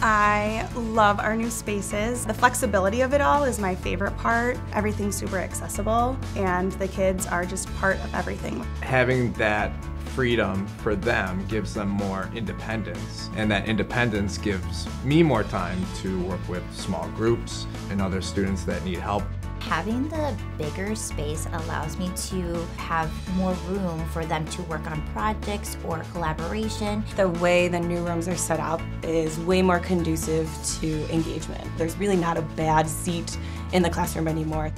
I love our new spaces. The flexibility of it all is my favorite part. Everything's super accessible and the kids are just part of everything. Having that freedom for them gives them more independence and that independence gives me more time to work with small groups and other students that need help. Having the bigger space allows me to have more room for them to work on projects or collaboration. The way the new rooms are set up is way more conducive to engagement. There's really not a bad seat in the classroom anymore.